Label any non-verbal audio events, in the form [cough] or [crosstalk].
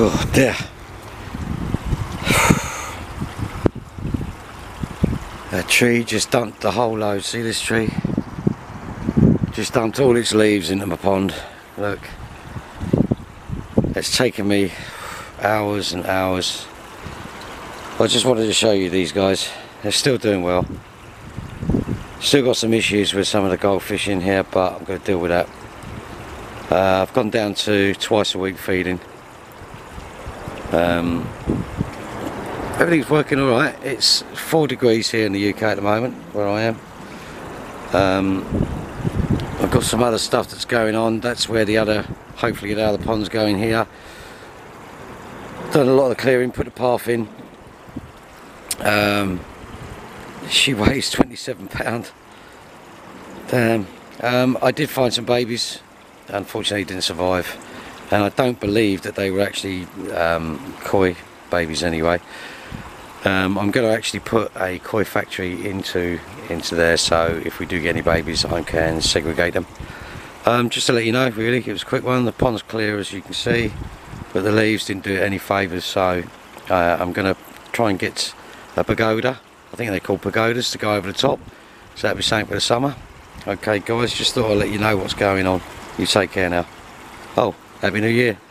Oh dear. That tree just dumped the whole load. See this tree? Just dumped all its leaves into my pond. Look. It's taken me hours and hours. I just wanted to show you these guys. They're still doing well. Still got some issues with some of the goldfish in here, but I'm going to deal with that. Uh, I've gone down to twice a week feeding. Um, everything's working all right. It's four degrees here in the UK at the moment, where I am. Um, I've got some other stuff that's going on. That's where the other, hopefully the other pond's going here. Done a lot of clearing, put the path in. Um, she [laughs] weighs 27 pound. Damn. Um, I did find some babies. Unfortunately, didn't survive and I don't believe that they were actually um, koi babies anyway. Um, I'm going to actually put a koi factory into into there so if we do get any babies I can segregate them. Um, just to let you know really it was a quick one, the pond's clear as you can see but the leaves didn't do it any favours so uh, I'm going to try and get a pagoda, I think they're called pagodas to go over the top so that'll be something for the summer. Okay guys just thought I'd let you know what's going on, you take care now. Oh Happy New Year.